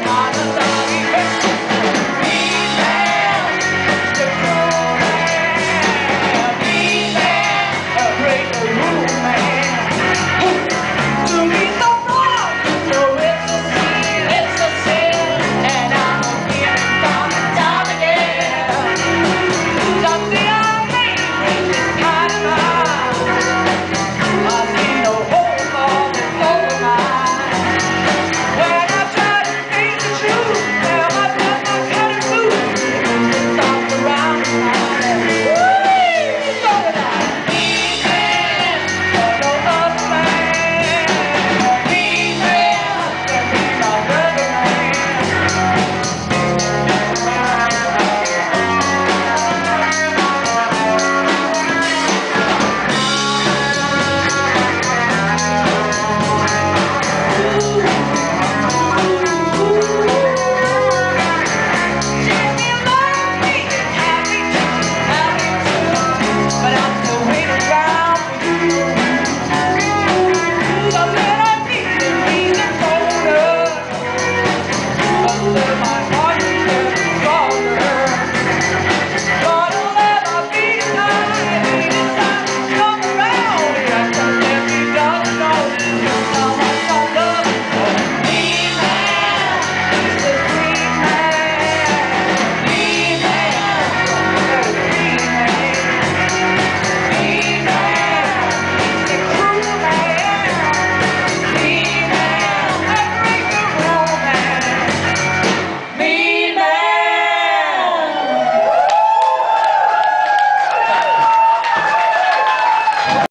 Gotta